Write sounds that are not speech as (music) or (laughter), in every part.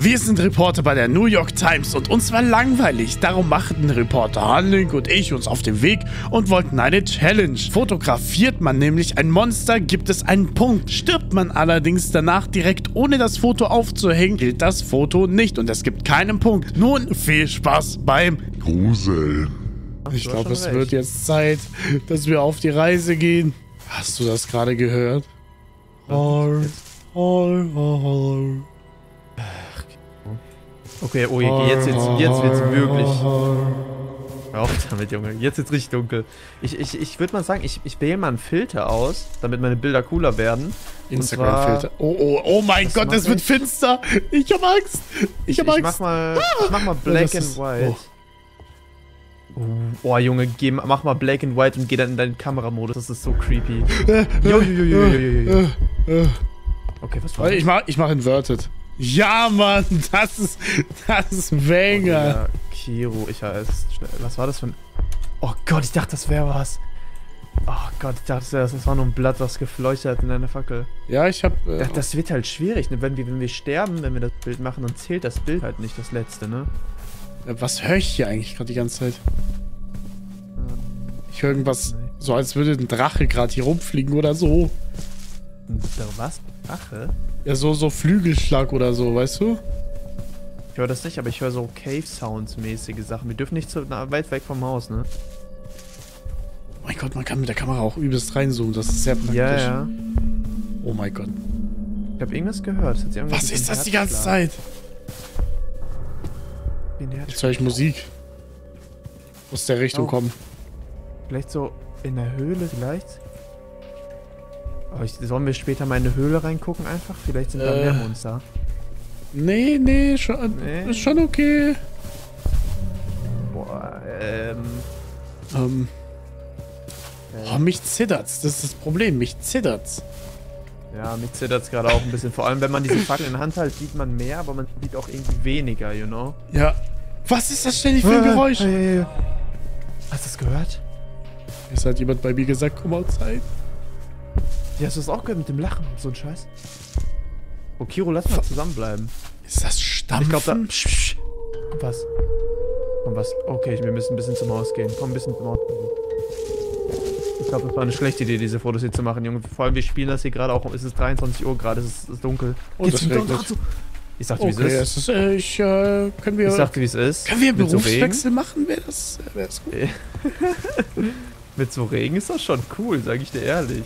Wir sind Reporter bei der New York Times und uns war langweilig. Darum machten Reporter Hanling und ich uns auf den Weg und wollten eine Challenge. Fotografiert man nämlich ein Monster, gibt es einen Punkt. Stirbt man allerdings danach direkt ohne das Foto aufzuhängen, gilt das Foto nicht und es gibt keinen Punkt. Nun viel Spaß beim Grusel. Ich glaube, es recht. wird jetzt Zeit, dass wir auf die Reise gehen. Hast du das gerade gehört? Hol, hol, hol. Okay, oh, jetzt, jetzt, jetzt wird's wirklich. Hör auf damit, Junge. Jetzt wird's richtig dunkel. Ich, ich, ich würde mal sagen, ich, ich wähle mal einen Filter aus, damit meine Bilder cooler werden. Instagram-Filter. Oh, oh, oh mein Gott, es wird ich? finster. Ich hab Angst. Ich Ich, hab ich Angst. mach mal, ich mach mal Black and ist- White. Oh. Oh, Junge, geh, mach mal Black and White und geh dann in deinen Kameramodus. Das ist so creepy. Jo, jo, jo, jo, jo, jo, jo. Äh, äh. Okay, was war das? Ich mach, ich mach Inverted. Ja, Mann, das ist, das ist ein Banger. Ja, Kiro, ich weiß. schnell. Was war das für ein. Oh Gott, ich dachte, das wäre was. Oh Gott, ich dachte, das war nur ein Blatt, was gefleuchtet hat in einer Fackel. Ja, ich hab, äh, Das, das wird halt schwierig, ne? Wenn wir, wenn wir sterben, wenn wir das Bild machen, dann zählt das Bild halt nicht, das letzte, ne? was höre ich hier eigentlich gerade die ganze Zeit? Ähm, Ich höre irgendwas, Nee. so als würde ein Drache gerade hier rumfliegen oder so. was? Ache? Ja, so, so Flügelschlag oder so, weißt du? Ich höre das nicht, aber ich höre so Cave-Sounds-mäßige Sachen. Wir dürfen nicht so na, weit weg vom Haus, ne? Oh mein Gott, man kann mit der Kamera auch übelst reinzoomen, das ist sehr praktisch. Ja, ja. Oh mein Gott. Ich habe irgendwas gehört. Was ist das die ganze Zeit? Jetzt höre ich Musik. Aus der Richtung Oh. kommen. Vielleicht so in der Höhle, vielleicht? Aber ich, sollen wir später mal in eine Höhle reingucken einfach? Vielleicht sind da Äh. mehr Monster. Nee, nee, schon, Nee. ist schon okay. Boah, ähm... Ähm, äh, oh, mich zittert's. Das ist das Problem. Mich zittert's. Ja, mich zittert's gerade auch ein bisschen. Vor allem, wenn man diese Fackel in der Hand hält, sieht man mehr, aber man sieht auch irgendwie weniger, you know? Ja. Was ist das ständig für ein Geräusch? Hey. Hast du das gehört? Es hat jemand bei mir gesagt, komm outside. Ja, hast du das auch gehört mit dem Lachen und so ein Scheiß? Oh, Kiro, lass mal zusammenbleiben. Ist das Stampfen? Ich glaube, da... Psch, was. Kommt was. Okay, wir müssen ein bisschen zum Haus gehen. Komm ein bisschen zum Haus. Ich glaube, das war eine schlechte Idee, diese Fotos hier zu machen, Junge. Vor allem, wir spielen das hier gerade auch. Es ist 23 Uhr gerade, es ist, es ist dunkel. Und es gerade so? Ich sagte, wie Okay, es ist. es ist, äh, ich, äh, können wir, Ich sagte, wie es ist. können wir einen Mit so? Berufswechsel machen? Wäre das, äh, wär das gut? (laughs) Mit so Regen ist das schon cool, sag ich dir ehrlich.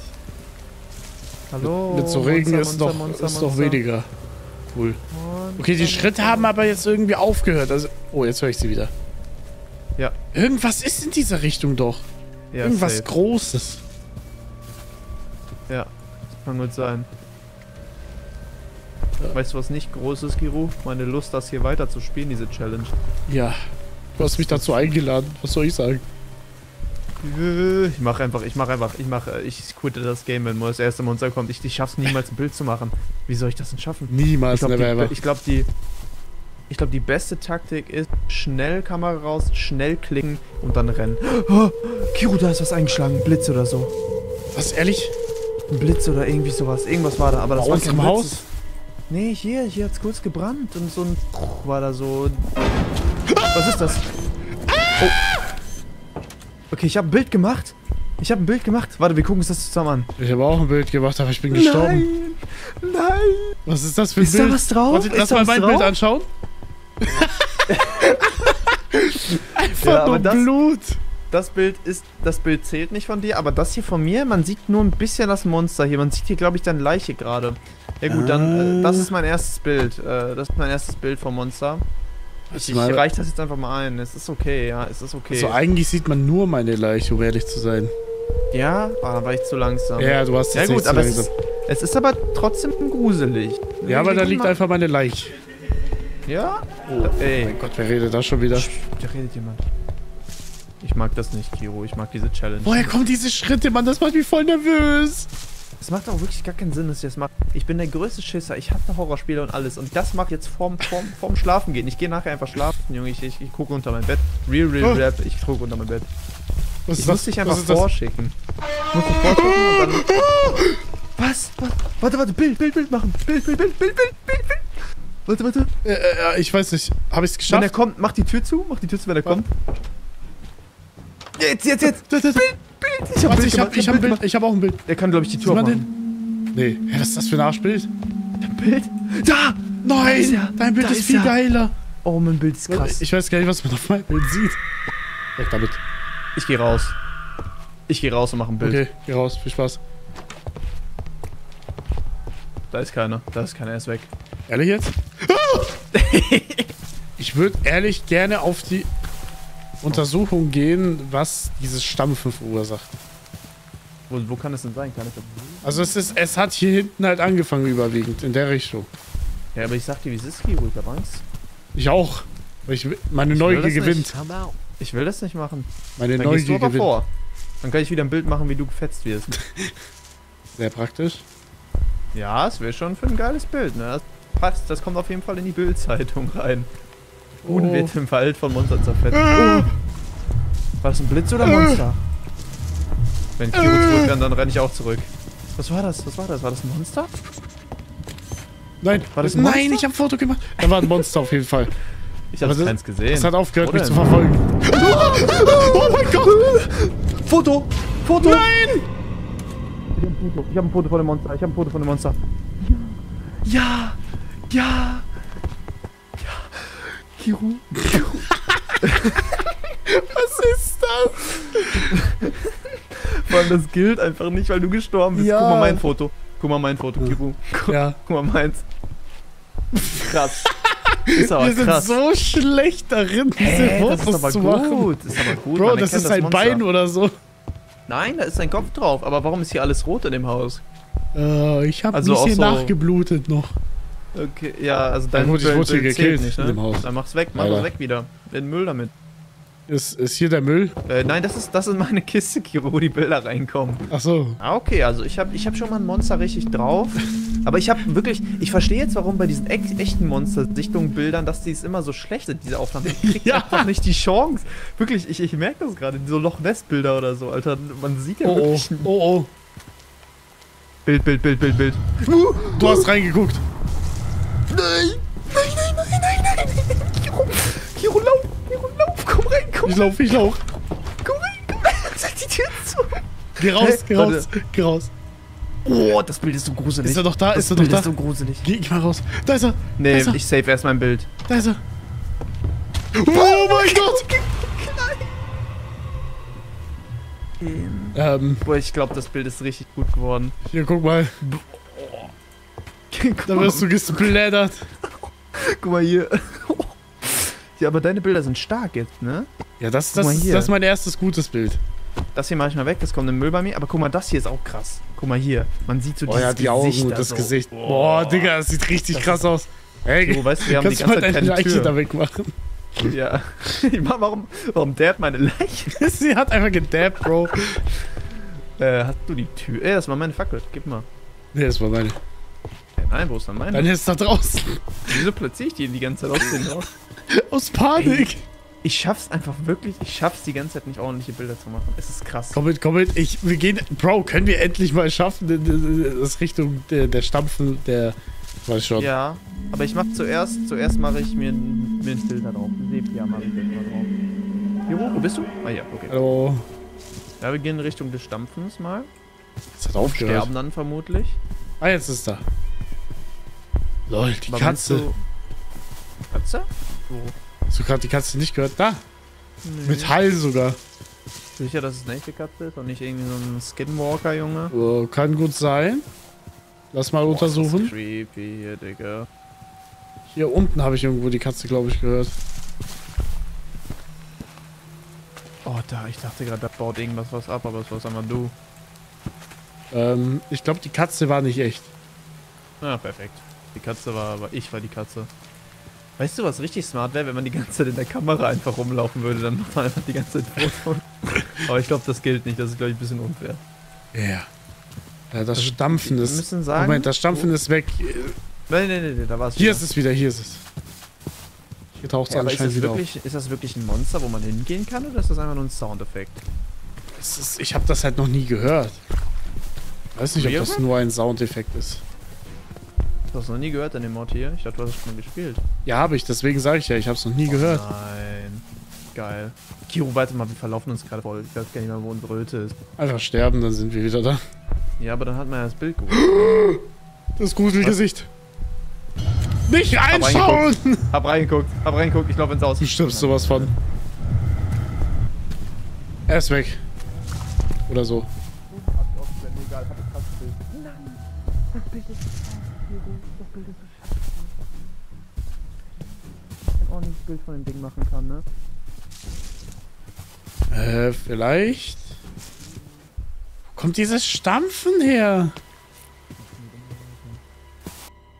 Hallo. Mit so Regen Monster, ist Monster, noch, Monster, ist Monster. weniger. Cool. Okay, die Schritte haben aber jetzt irgendwie aufgehört. Also, oh, jetzt höre ich sie wieder. Ja. Irgendwas ist in dieser Richtung doch. Ja, Irgendwas safe. Großes. Ja, kann gut sein. Weißt du, was nicht groß ist, Kiru? Meine Lust, das hier weiter zu spielen, diese Challenge. Ja. Du hast mich dazu eingeladen. Was soll ich sagen? Ich mach einfach, ich mach einfach, ich mach, äh, ich quitte das Game, wenn das erste Monster kommt. Ich, ich schaff's niemals ein Bild zu machen. Wie soll ich das denn schaffen? Ich Niemals, glaube, never ever. die, ich glaub, die, ich glaub, die beste Taktik ist, schnell Kamera raus, schnell klicken und dann rennen. Oh, Kiru, da ist was eingeschlagen, ein Blitz oder so. Was, ehrlich? Ein Blitz oder irgendwie sowas. Irgendwas war da, aber das Bei war kein im Blitz. Haus? Nee, hier, hier hat's kurz gebrannt und so ein war da so. Was ist das? Oh. Okay, ich habe ein Bild gemacht. Ich habe ein Bild gemacht. Warte, wir gucken uns das zusammen an. Ich habe auch ein Bild gemacht, aber ich bin gestorben. Nein, nein. Was ist das für ein Ist da Bild? was drauf? Warte, Ist lass da mal mein drauf? Bild anschauen. (laughs) Einfach Ja, nur das- Blut. Das Bild ist, das Bild zählt nicht von dir, aber das hier von mir, man sieht nur ein bisschen das Monster hier. Man sieht hier, glaube ich, deine Leiche gerade. Ja gut, dann, äh, das ist mein erstes Bild. Äh, das ist mein erstes Bild vom Monster. Ich, ich reiche das jetzt einfach mal ein. Es ist okay, ja, es ist okay. Also eigentlich sieht man nur meine Leiche, um ehrlich zu sein. ja, ah, dann war ich zu langsam. Ja, du hast Ja gut, aber es langsam. ist, es ist aber trotzdem gruselig. Ja, aber da liegt einfach meine Leiche. Ja? Oh, Ey. mein Gott, wer redet da schon wieder? Da redet jemand. Ich mag das nicht, Kiro. Ich mag diese Challenge. Woher kommen diese Schritte, Mann? Das macht mich voll nervös. Es macht auch wirklich gar keinen Sinn, dass ich das mache. Ich bin der größte Schisser. Ich hasse Horrorspiele und alles. Und das mache ich jetzt vorm, vorm, vorm Schlafen gehen. Ich gehe nachher einfach schlafen, Junge. Ich, ich, ich gucke unter mein Bett. Real, real Oh. rap. Ich gucke unter mein Bett. Was Ich ist muss das? dich einfach vorschicken. Ich muss dich vorschicken und dann... Was? Warte, warte. Bild, Bild, Bild machen. Bild, Bild, Bild, Bild, Bild, Bild, Bild. Warte, warte. Äh, äh, ich weiß nicht. Habe ich es Wenn er geschafft? kommt, mach die Tür zu. Mach die Tür zu, wenn er kommt. Jetzt, jetzt, jetzt. Da. Bild. Ich hab Warte, Bild ich habe gemacht, ich hab ein Bild. Ich habe auch ein Bild. Er kann, glaube ich, die Tür den? Nee. Hä, was ist das für ein Arschbild? Bild? Da! Nein! ist er. Dein Bild Da ist ist viel er. geiler. Oh, mein Bild ist krass. Ich weiß gar nicht, was man auf meinem Bild sieht. Weg damit. Ich gehe raus. Ich gehe raus und mache ein Bild. Okay, geh raus. Viel Spaß. Da ist keiner. Da ist keiner. Er ist weg. Ehrlich jetzt? (laughs) ich würde ehrlich gerne auf die Untersuchung gehen, was dieses Stampfen verursacht. Wo, wo kann es denn sein? Kann es denn Also es ist, es hat hier hinten halt angefangen überwiegend, in der Richtung. Ja, aber ich sag dir, wie es ist, Kiro. Ich hab Angst. Ich auch. Weil ich, meine Ich Neugier gewinnt. Ich will das nicht machen. Meine Dann gehst du Neugier aber gewinnt. vor. Dann kann ich wieder ein Bild machen, wie du gefetzt wirst. (laughs) Sehr praktisch. ja, es wäre schon für ein geiles Bild, ne? Das passt. Das kommt auf jeden Fall in die Bildzeitung rein. Huhn Oh. wird im Wald von Monstern zerfetzt. Oh. War das ein Blitz oder ein Monster? Wenn Kiro zurück rennt, dann renne ich auch zurück. Was war das? Was war das? War das ein Monster? Nein, War das ein nein, Monster? ich habe ein Foto gemacht. Da war ein Monster auf jeden Fall. Ich habe keins gesehen. Es hat aufgehört, mich zu verfolgen. Oh mein Gott! Foto! Foto! Nein! Ich habe ein Foto. Ich habe ein Foto von dem Monster. Ich habe ein Foto von dem Monster. Ja! Ja! Ja! Kiro! (laughs) Was ist das? Allem das gilt einfach nicht, weil du gestorben bist. Ja. Guck mal mein Foto. Guck mal mein Foto, Kiro. Guck, Ja. guck mal meins. Krass. Ist aber Wir sind krass. so schlecht darin, diese Hä, das Fotos ist aber zu gut. machen. Das ist aber gut. Bro, man das ist ein Monster. Bein oder so. Nein, da ist ein Kopf drauf. Aber warum ist hier alles rot in dem Haus? Äh, ich habe Also ein bisschen auch so- nachgeblutet noch. Okay, ja, also dein gut, ich wurde gekillt nicht, in ne? dem Haus. Dann mach's weg, mach das weg wieder. Den Müll damit. Ist, ist hier der Müll? Äh, nein, das ist, das ist meine Kiste, Kiro, wo die Bilder reinkommen. Ach so. Ah, okay, also ich habe ich hab schon mal ein Monster richtig drauf. Aber ich habe wirklich, ich verstehe jetzt, warum bei diesen ex echten Monster-Sichtungen-Bildern, dass die es immer so schlecht sind, diese Aufnahmen. Ich krieg (laughs) Ja. einfach nicht die Chance. Wirklich, ich, ich merke das gerade, so Loch Ness-Bilder oder so, Alter. Man sieht ja Oh oh. wirklich ein Oh oh. Bild, Bild, Bild, Bild, Bild. Du hast reingeguckt. Nein! Nein, nein, nein, nein, nein! Kiro, Kiro, lauf! Kiro, lauf! Komm rein, komm Ich lauf, ich lauf. Komm rein, komm rein! Sag die Tür zu! Geh raus, Hä? geh raus, Warte. geh raus. Oh, das Bild ist so gruselig. Ist er doch da? Das Ist er Bild doch ist da? so gruselig. Geh, geh mal raus. Da ist er. Nee, ist er. ich save erst mein Bild. Da ist er. Oh mein Gott. Ähm, Boah, ich glaube, das Bild ist richtig gut geworden. hier, guck mal. guck, (laughs) Da wirst du gesplattert. guck mal hier. (laughs) Ja, aber deine Bilder sind stark jetzt, ne? Ja, das, das, ist, das ist mein erstes gutes Bild. Das hier mache ich mal weg, das kommt im Müll bei mir. Aber guck mal, das hier ist auch krass. Guck mal hier. Man sieht so Oh ja, die Augen Gesicht und da das so. Gesicht. Boah, Digga, das sieht richtig Das krass aus. Hey, Kiro, weißt du, wir haben die ganze Zeit deine keine Leiche Tür. da wegmachen? Ja. (laughs) Warum, warum hat meine Leiche? Sie hat einfach gedabbt, Bro. Äh, hast du die Tür? Ey, das war meine Fackel. Gib mal. Nee, das war meine. Nein, wo ist dann meine? Dann ist da draußen. Wieso platziere ich die die ganze Zeit aus dem? (laughs) Aus Panik. Ich schaff's einfach wirklich, ich schaff's die ganze Zeit nicht ordentliche Bilder zu machen. Es ist krass. Komm mit, komm mit. Ich, wir gehen. Bro, können wir endlich mal schaffen, das Richtung der, der Stampfen der. Weiß schon. Ja, aber ich mach zuerst, zuerst mache ich mir, ein- mir ein Filter drauf. Sepia mache ich jetzt mal drauf. Juro, wo bist du? Ah ja, okay. Hallo. Ja, wir gehen in Richtung des Stampfens mal. Das hat aufgehört. Sterben dann vermutlich. Ah, jetzt ist da. Lol, die Aber Katze. du- Katze? Wo? Hast du gerade die Katze nicht gehört? Da. Nee. Mit Hall sogar. Sicher, dass es eine echte Katze ist und nicht irgendwie so ein Skinwalker-Junge? Oh, kann gut sein. Lass mal Boah, untersuchen. creepy hier, Digga. Hier unten habe ich irgendwo die Katze, glaube ich, gehört. Oh, da, ich dachte gerade, da baut irgendwas was ab, aber es war einmal du. Ähm, ich glaube, die Katze war nicht echt. Ja, perfekt. Die Katze war, aber ich war die Katze. Weißt du, was richtig smart wäre, wenn man die ganze Zeit in der Kamera einfach rumlaufen würde, dann macht man einfach die ganze Zeit Fotos. (laughs) aber ich glaube, das gilt nicht, das ist, glaube ich, ein bisschen unfair. Ja. Ja, das Also, Stampfen Wir ist. müssen sagen... Moment, das Stampfen ist weg. Nein, nein, nein, nein, da war es Hier ist es wieder, hier ist es. Hier taucht es Ja, anscheinend das, wieder auf. wirklich, ist das wirklich ein Monster, wo man hingehen kann, oder ist das einfach nur ein Soundeffekt? Es ist, ich habe das halt noch nie gehört. Weiß nicht, ob das nur ein Soundeffekt ist. Du hast noch nie gehört an dem Mod hier? Ich dachte, du hast es schon mal gespielt. Ja, habe ich. Deswegen sage ich ja, ich habe es noch nie gehört. Nein. Geil. Kiro, warte mal, wir verlaufen uns gerade voll. Ich weiß gar nicht mehr, wo unsere Hütte ist. Einfach sterben, dann sind wir wieder da. Ja, aber dann hat man ja das Bild geholt. Das Gruselgesicht. Nicht reinschauen! Hab reingeguckt, hab reingeguckt, ich glaube ins Haus. Du stirbst sowas von. Er ist weg. Oder so. Ein Bild von dem Ding machen kann, ne? Äh, vielleicht. Wo kommt dieses Stampfen her?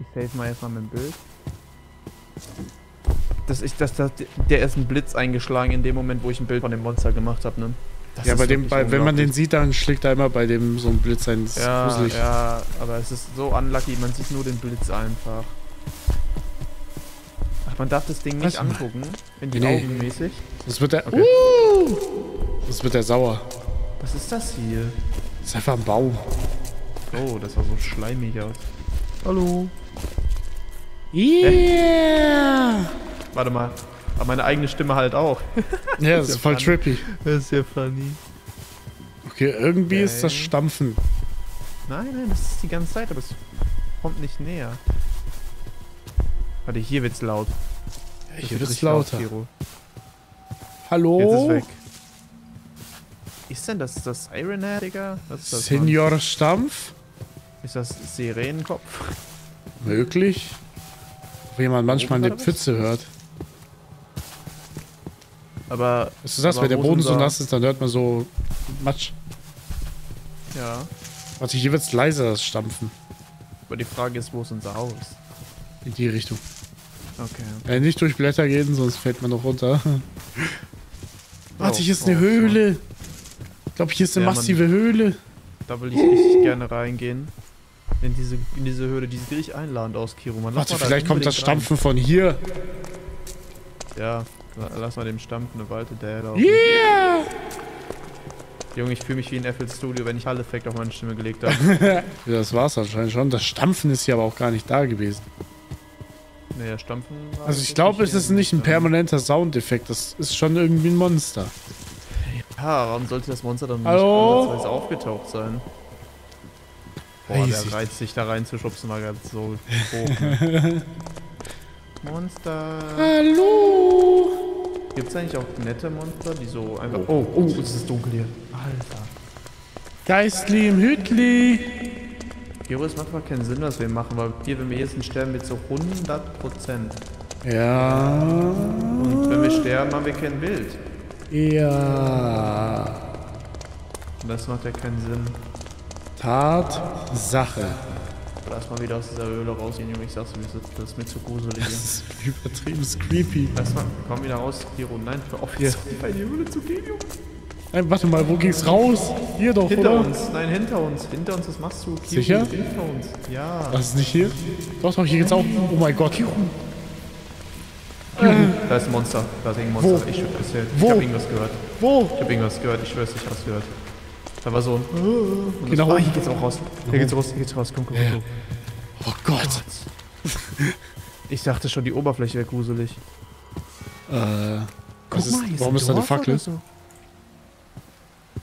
Ich save mal erstmal mein Bild. Das ist, das, das, der ist ein Blitz eingeschlagen in dem Moment, wo ich ein Bild von dem Monster gemacht habe, ne? Das ja, bei dem, bei, wenn man den sieht, dann schlägt er immer bei dem so ein Blitz ein. Ja, gruselig. ja, aber es ist so unlucky, man sieht nur den Blitz einfach. Ach, man darf das Ding nicht Was? angucken, in die Nee. Augen mäßig. Das wird der. Okay. Uh, das wird der sauer. Was ist das hier? Das ist einfach ein Baum. Oh, das sah so schleimig aus. Hallo. Yeah! Warte mal. Aber meine eigene Stimme halt auch. (laughs) Ja, das ist voll funny. trippy. Das ist ja funny. Okay, irgendwie Okay. ist das Stampfen. Nein, nein, das ist die ganze Zeit, aber es kommt nicht näher. Warte, hier wird's laut. Das Hier wird wird's laut, lauter. Kiro. Hallo? Jetzt ist weg. Ist denn das das Siren Head, Digga? Was ist das? Mann? Senior Stampf? Ist das Sirenenkopf? (laughs) Möglich. Wo jemand manchmal eine? Pfütze hört. Aber. Ist das, aber wenn der Boden so nass ist, dann hört man so Matsch. Ja. Warte, hier wird's leiser, das Stampfen. Aber die Frage ist, wo ist unser Haus? In die Richtung. Okay. Äh, nicht durch Blätter gehen, sonst fällt man noch runter. Warte, Oh, hier ist eine oh, Höhle. Ich glaube, hier ist eine Ja, Mann. massive Höhle. Da will ich richtig gerne reingehen. In diese, in diese Höhle. Die sieht richtig einladend aus, Kiro. Man, Warte, da vielleicht kommt das Stampfen von hier. rein. Ja, la- lass mal dem Stampfen eine der laufen. Yeah! Junge, ich fühle mich wie in FL Studio, wenn ich Hall-Effekt auf meine Stimme gelegt habe. (laughs) Ja, das war's anscheinend schon. Das Stampfen ist hier aber auch gar nicht da gewesen. Naja, Stampfen. Also ich glaube, es ist nicht ein permanenter Soundeffekt. Das ist schon irgendwie ein Monster. Ja, warum sollte das Monster dann Hallo? nicht aufgetaucht sein? Boah, der Reiz, sich da reinzuschubsen, war ganz so (laughs) hoch. Ne? Monster. Hallo! Gibt es eigentlich auch nette Monster, die so einfach. Oh, oh, es ist dunkel hier. Alter. Geistli im Hütli. Gero, es macht mal keinen Sinn, was wir machen, weil hier, wenn wir jetzt sind, sterben wir zu 100 Prozent. Ja. Und wenn wir sterben, haben wir kein Bild. Ja. Und das macht ja keinen Sinn. Tatsache. Lass mal wieder aus dieser Höhle rausgehen, Junge. Ich sag's dir, das ist mir zu gruselig. Das ist übertrieben creepy. Lass mal, komm wieder raus, Gero. Nein, hör auf jetzt in die Höhle zu gehen, Junge. Nein, warte mal, wo ging's raus? Hier doch, Hinter oder? uns, nein, hinter uns. Hinter uns, das machst du. Kiro, Sicher? Hinter uns, ja. Das ist nicht hier? Doch, doch, hier geht's auch. Oh mein Gott. Da ist ein Monster. Da ist irgendein Monster. Wo? Ich. Wo? Ich hab irgendwas gehört. Wo? Ich hab irgendwas gehört. Ich schwör's, ich hab's gehört. Da war so ein. Und Geh nach das, ah, hier geht's auch raus. Hier geht's raus, hier geht's raus. Komm, komm, komm. Oh Gott. Ich dachte schon, die Oberfläche wäre gruselig. Äh, was ist, hier warum ein ist da eine Fackel? So.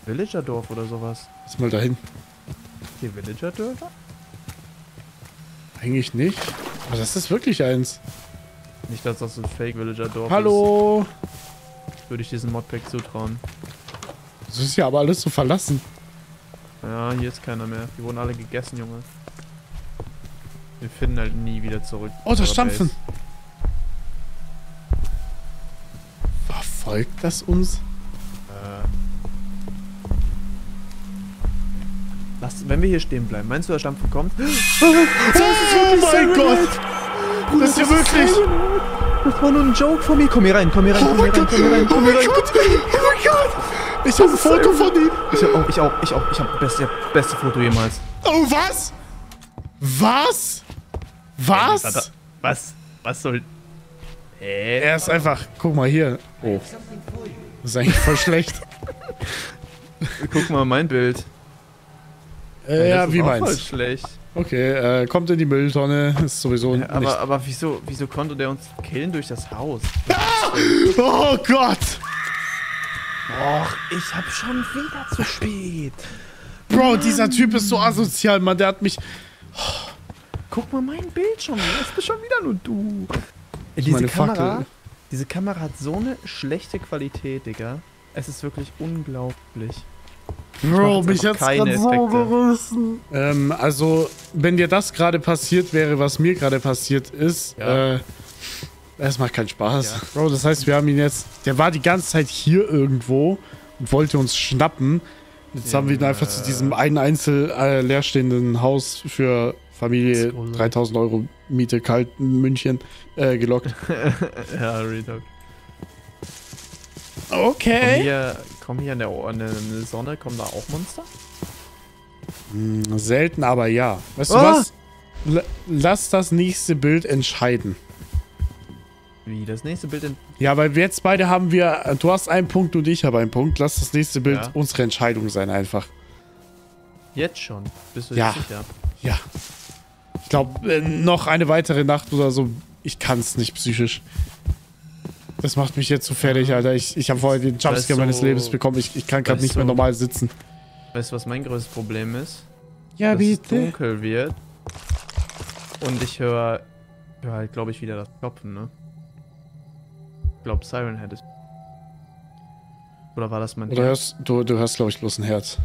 Villagerdorf oder sowas. Lass mal dahin. Hier Villagerdörfer? Eigentlich nicht. Aber das ist wirklich eins. Nicht, dass das ein Fake-Villager-Dorf Hallo. ist. Würde ich diesem Modpack zutrauen. Das ist ja aber alles so verlassen. Ja, hier ist keiner mehr. Die wurden alle gegessen, Junge. Wir finden halt nie wieder zurück. Oh, das Stampfen. Base. Verfolgt das uns? Lass, wenn wir hier stehen bleiben, meinst du, das Stampfen kommt? Oh mein Gott! Das ist ja wirklich... Das war nur ein Joke von mir. Komm hier rein, komm hier rein, Oh komm hier rein, komm hier rein, Oh komm hier mein rein. Gott! Oh mein Gott! Ich habe ein Foto von ihm. Ich auch, ich auch, ich auch. Ich hab beste, beste Foto jemals. Oh, was? Was? Was? Was? Was soll... Hä? Er ist einfach... Guck mal hier. Oh. Das ist eigentlich voll schlecht. Guck mal mein Bild. Äh, ja, wie ist auch voll meinst schlecht. Okay, äh, kommt in die Mülltonne. Ist sowieso Ja, nicht... aber, aber wieso, wieso konnte der uns killen durch das Haus? (laughs) Oh Gott! Och, ich hab schon wieder zu spät. Bro, dieser Typ ist so asozial, Mann. Der hat mich... Guck mal mein Bild schon. Das bist schon wieder nur du. Diese meine Kamera, Fackel. diese Kamera hat so eine schlechte Qualität, Digga. Es ist wirklich unglaublich. Bro, mich hat's keine grad so gerissen. Ähm, also, wenn dir das gerade passiert wäre, was mir gerade passiert ist, Ja. äh, es macht keinen Spaß. Ja. Bro, das heißt, wir haben ihn jetzt, der war die ganze Zeit hier irgendwo und wollte uns schnappen. Jetzt haben wir ihn Ja. einfach zu diesem einen einzel äh, leerstehenden Haus für Familie So. 3000 Euro Miete kalt in München äh, gelockt. (laughs) ja, Redog. Okay. hier, komm hier an der, an der Sonne, kommen da auch Monster? Hm, selten, aber ja. Weißt du Ah! was? L lass das nächste Bild entscheiden. Wie, das nächste Bild in... Ja, weil wir jetzt beide haben wir, du hast einen Punkt und ich habe einen Punkt. Lass das nächste Bild Ja. unsere Entscheidung sein einfach. Jetzt schon. Bist du Ja. jetzt sicher? Ja. Ich glaube, äh, noch eine weitere Nacht oder so, ich kann es nicht psychisch. Das macht mich jetzt zu fertig, Alter. Ich, ich habe vorher den Weißt Jumpscare du- meines Lebens bekommen. Ich, ich kann gerade weißt nicht mehr du- normal sitzen. Weißt du, was mein größtes Problem ist? Ja, dass es dunkel wird. Und ich höre hör halt, glaube ich, wieder das Klopfen, ne? Ich glaube, Siren Head ist. Oder war das mein Oder hörst, du, du hörst, glaube ich, bloß ein Herz.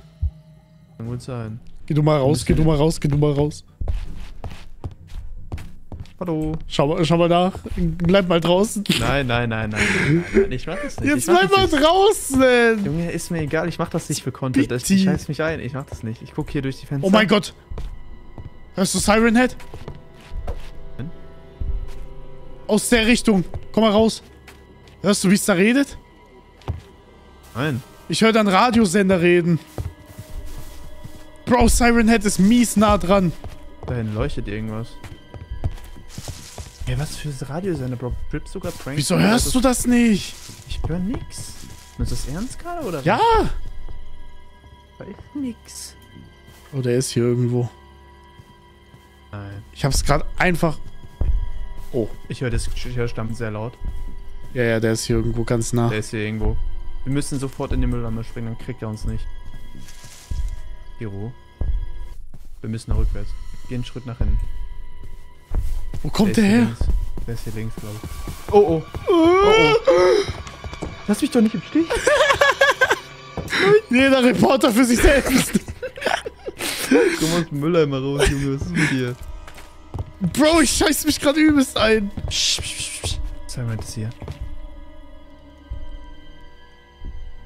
Kann gut sein. Geh du mal raus, geh du mal raus, geh du mal raus. Hallo. Schau mal, schau mal nach. Bleib mal draußen. Nein, nein, nein, nein. nein, nein. Ich mach das nicht. Jetzt bleib mal nicht. draußen. Junge, ist mir egal. Ich mach das nicht für Content. Das, Bitte. ich scheiß mich ein. Ich mach das nicht. Ich guck hier durch die Fenster. Oh mein Gott. Hörst du Siren Head? Wen? Aus der Richtung. Komm mal raus. Hörst du, wie es da redet? Nein. Ich höre dann Radiosender reden. Bro, Siren Head ist mies nah dran. Dahin leuchtet irgendwas. Ey, was für Radiosender, Bro? Trip sogar Prank? Wieso hörst du das nicht? Ich höre nix. Ist das ernst gerade oder? Ja. Da ist nix. Oh, der ist hier irgendwo. Nein. Ich hab's gerade einfach... Oh. Ich höre das ich hör Stampfen sehr laut. Ja, ja, der ist hier irgendwo ganz nah. Der ist hier irgendwo. Wir müssen sofort in den Mülleimer springen, dann kriegt er uns nicht. Hiro. Wir müssen nach rückwärts. Geh einen Schritt nach hinten. Wo kommt der hier her? Links. Der ist hier links, glaube ich. Oh oh. Oh oh. Lass mich doch nicht im Stich. Jeder Reporter für sich selbst. Komm aus dem Mülleimer raus, Junge. Was ist mit dir? Bro, ich scheiß mich gerade übelst ein. Simon ist hier.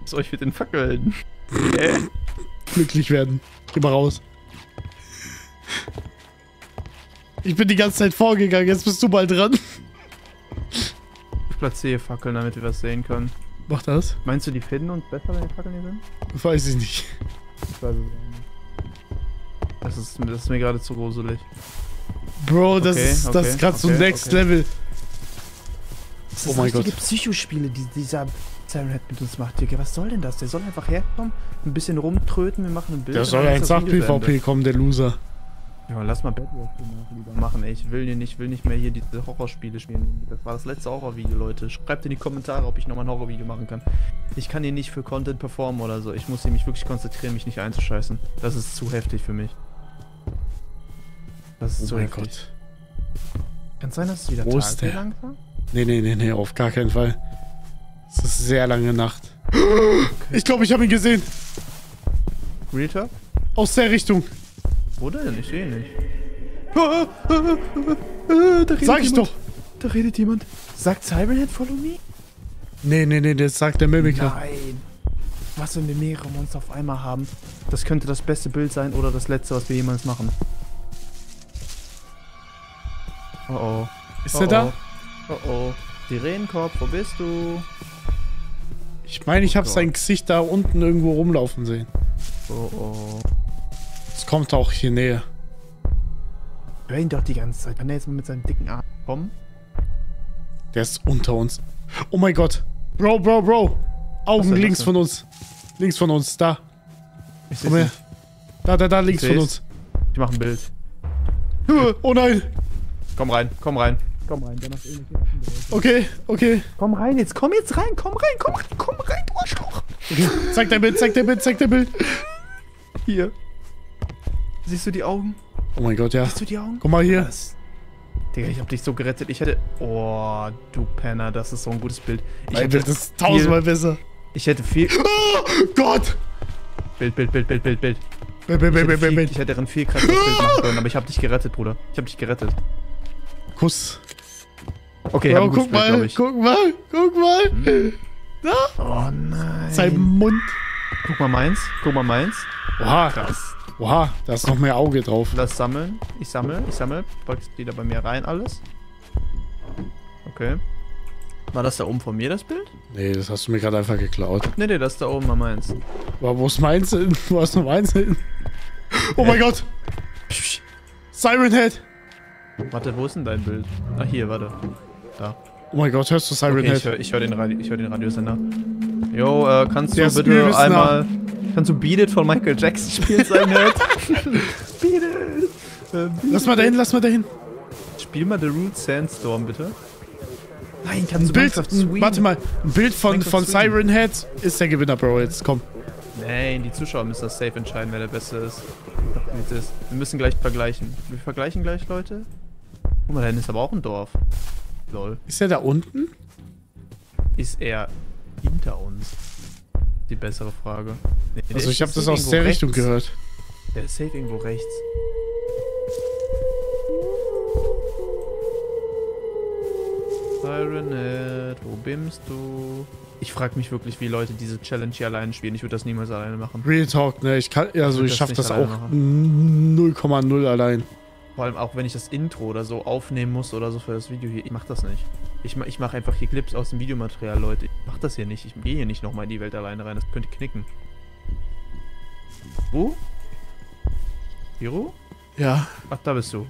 Was soll ich mit den Fackeln? glücklich werden. Geh mal raus. Ich bin die ganze Zeit vorgegangen, jetzt bist du mal dran. Ich platziere Fackeln, damit wir was sehen können. Mach das. Meinst du, die finden uns besser, wenn die Fackeln hier sind? Weiß ich nicht. Ich weiß es nicht. Das ist, das ist mir gerade zu gruselig. Bro, das Okay, ist, das okay, ist gerade so okay, Next okay. Level. Das Oh mein richtige Gott. Psychospiele, die dieser Siren Head mit uns macht, Digga. Was soll denn das? Der soll einfach herkommen, ein bisschen rumtröten, wir machen ein Bild. Der soll ist eins das nach. PvP kommen, der Loser. Ja, lass mal Bedwars lieber machen, ey. Ich will hier nicht, will nicht mehr hier diese Horrorspiele spielen. Das war das letzte Horrorvideo, Leute. Schreibt in die Kommentare, ob ich nochmal ein Horrorvideo machen kann. Ich kann hier nicht für Content performen oder so. Ich muss hier mich wirklich konzentrieren, mich nicht einzuscheißen. Das ist zu heftig für mich. Das ist Oh zu mein heftig. Gott. Kann sein, dass es wieder Wo Tag langsam? Nee, nee, nee, nee, auf gar keinen Fall. Es ist sehr lange Nacht. Ich glaube, ich habe ihn gesehen. Real Talk? Aus der Richtung. Wo denn? Ich sehe ihn nicht. Ah, ah, ah, da redet Sag ich jemand. doch. Da redet jemand. Sagt Cyberhead Follow Me? Nee, nee, nee, das sagt der Mimiker. Nein. Was, wenn wir mehrere Monster auf einmal haben? Das könnte das beste Bild sein oder das letzte, was wir jemals machen. Oh oh. Ist oh er da? Oh oh. Sirenenkopf, wo bist du? Ich meine, ich habe Gott. sein Gesicht da unten irgendwo rumlaufen sehen. Oh oh. Kommt auch hier näher. Hör ihn doch die ganze Zeit. Kann er jetzt mal mit seinem dicken Arm kommen? Der ist unter uns. Oh mein Gott. Bro, Bro, Bro. Augen Was denn, links was von uns. Links von uns. Da. Ich Komm seh's her. nicht. Da, da, da, links von uns. Ich mach ein Bild. (laughs) Oh nein. Komm rein, komm rein. Komm rein, der macht irgendwelche Waffengeräusche. Okay, okay. Komm rein jetzt, komm jetzt rein, komm rein, komm rein, komm rein, du Arschloch. okay. Zeig dein Bild, zeig dein Bild, zeig dein Bild. Hier. Siehst du die Augen? Oh mein Gott, ja. Siehst du die Augen? Guck mal hier. Das. Digga, ich hab dich so gerettet. Ich hätte. Oh, du Penner, das ist so ein gutes Bild. Ich Mein hätte Bild ist tausendmal besser. Ich hätte viel. Oh Gott. Bild, Bild, Bild, Bild, Bild, Bild. Bild, Bild, Ich Bild, hätte, Bild, viel, Bild. ich hätte ein viel krasseres Bild machen können, aber ich hab dich gerettet, Bruder. Ich hab dich gerettet. Kuss. Okay, gutes guck Bild, mal, ich. guck mal, guck mal. Da. Oh nein. Sein Mund. Guck mal meins. Guck mal meins. Oha, Krass. Oha, da ist noch mehr Auge drauf. Lass sammeln. Ich sammle, ich sammle. Packst wieder bei mir rein alles. Okay. War das da oben von mir das Bild? Nee, das hast du mir gerade einfach geklaut. Nee, nee, das da oben war meins. Aber wo ist meins hin? (laughs) Wo ist noch meins hin? Oh mein Gott. Siren Head. Warte, wo ist denn dein Bild? Ah, hier, warte. Da. Oh mein Gott, hörst du Siren Okay, ich Head? höre ich hör den, Radio, ich hör den Radiosender. Jo, äh, kannst du bitte übelst nah. einmal... Kannst du Beat It von Michael Jackson spielen, sein Nerd? (laughs) Beat It! Äh, Beat Lass mal dahin, lass mal dahin. Spiel mal The Root Sandstorm, bitte. Nein, Ein kannst du Bild, Sweden? warte mal, ein Bild von, Minecraft von Sweden. Siren Head ist der Gewinner, Bro. Jetzt komm. Nein, die Zuschauer müssen das safe entscheiden, wer der Beste ist. Wir müssen gleich vergleichen. Wir vergleichen gleich, Leute. Guck mal, da hinten ist aber auch ein Dorf. Lol. Ist der da unten? Ist er hinter uns? Die bessere Frage. Nee, Also ich habe das aus der Richtung rechts. gehört. Der ist safe irgendwo rechts. Siren Head, wo bimmst du? Ich frage mich wirklich, wie Leute diese Challenge hier alleine spielen. Ich würde das niemals alleine machen. Real Talk, ne? Ich kann, also ich das schaff nicht das alleine auch 0,0 allein. Vor allem auch, wenn ich das Intro oder so aufnehmen muss oder so für das Video hier. Ich mach das nicht. Ich, ich mache einfach hier Clips aus dem Videomaterial, Leute. Ich mach das hier nicht. Ich gehe hier nicht nochmal in die Welt alleine rein. Das könnte knicken. Wo? Hiro? Ja, Ach, da bist du.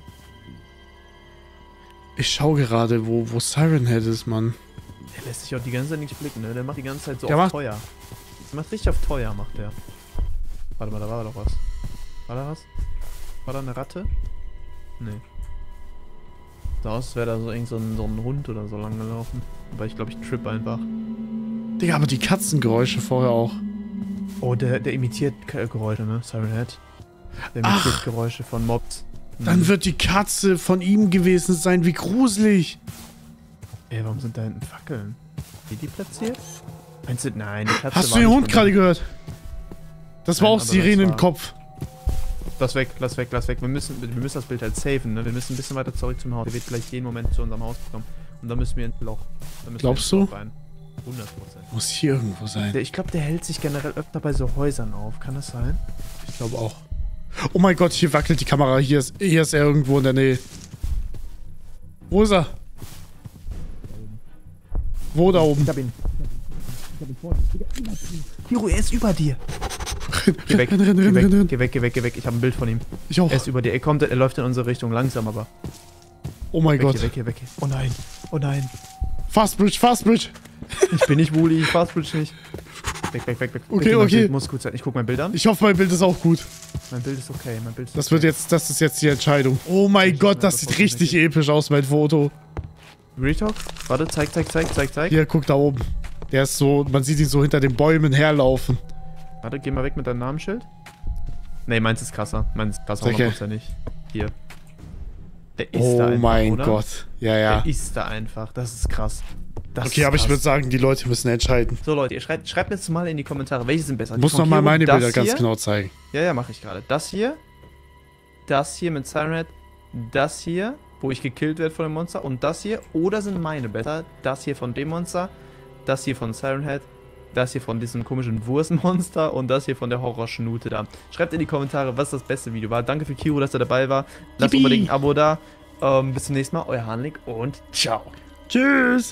ich schau gerade, wo, wo Siren Head ist, Mann. Der lässt sich auch die ganze Zeit nicht blicken, ne? Der macht die ganze Zeit so Der auf macht- teuer. Der macht richtig auf teuer, macht der. Warte mal, da war doch was. War da was? War da eine Ratte? Nee. Sah aus, als wäre da so irgend so ein, so ein Hund oder so lang gelaufen. Aber ich glaube, ich trip einfach. Digga, aber die Katzengeräusche vorher auch. Oh, der, der imitiert K- Geräusche, ne? Siren Head. Der imitiert Ach. Geräusche von Mobs. Dann Mhm. wird die Katze von ihm gewesen sein. Wie gruselig. Ey, warum sind da hinten Fackeln? Wie die platziert? Meinst du, nein, die Katze Hast du war den Hund gerade gehört? Das war Nein, auch aber das Sirene im war- Kopf. Lass weg, lass weg, lass weg. Wir müssen, wir müssen das Bild halt saven, ne? Wir müssen ein bisschen weiter zurück zum Haus. Der wird gleich jeden Moment zu unserem Haus kommen. Und dann müssen wir ins Loch. Glaubst wir ins du? Loch rein. 100 Prozent. Muss hier irgendwo sein. Ich glaube, der hält sich generell öfter bei so Häusern auf. Kann das sein? Ich glaube auch. Oh mein Gott, hier wackelt die Kamera. Hier ist, hier ist er irgendwo in der Nähe. Wo ist er? Wo da oben? Ich hab ihn. Ich hab ihn vor dir. Hiro, er ist über dir. Geh weg, renn, renn, geh weg, renn, geh weg, geh weg, geh weg. Ich habe ein Bild von ihm. Ich auch. Er ist über dir. Er kommt, er läuft in unsere Richtung. Langsam aber. Oh mein Weg, Gott. hier, weg, hier, weg. Oh nein. Oh nein. Fastbridge, Fastbridge. Ich bin nicht Wooly. Ich Fastbridge nicht. Weg, weg, weg, weg. Okay, mein okay. Muss gut sein. Ich guck mein Bild an. Ich hoffe, mein Bild ist auch gut. Mein Bild ist okay. Mein Bild ist Das okay. wird jetzt, das ist jetzt die Entscheidung. Oh mein Ich Gott, das sieht richtig ich episch aus, mein Foto. Retalk? Warte, zeig, zeig, zeig, zeig, zeig. Hier, guck da oben. Der ist so, man sieht ihn so hinter den Bäumen herlaufen. Warte, geh mal weg mit deinem Namensschild. Nee, meins ist krasser. Meins ist krasser? 100% nicht. Hier. Der ist Oh da einfach, mein oder? Gott. Ja, ja. Der ist da einfach. Das ist krass. Das Okay, ist aber ich krass. würde sagen, die Leute müssen entscheiden. So, Leute, ihr schreibt, schreibt jetzt mal in die Kommentare, welche sind besser. Ich muss nochmal meine Bilder ganz hier? genau zeigen. Ja, ja, mache ich gerade. Das hier. Das hier mit Siren Head. Das hier, wo ich gekillt werde von dem Monster. Und das hier. Oder sind meine besser? Das hier von dem Monster. Das hier von Siren Head. Das hier von diesem komischen Wurstmonster. Und das hier von der Horrorschnute da. Schreibt in die Kommentare, was das beste Video war. Danke für Kiro, dass er dabei war. Lasst Yippie. unbedingt ein Abo da. Ähm, bis zum nächsten Mal. Euer Hanlik und ciao. Tschüss.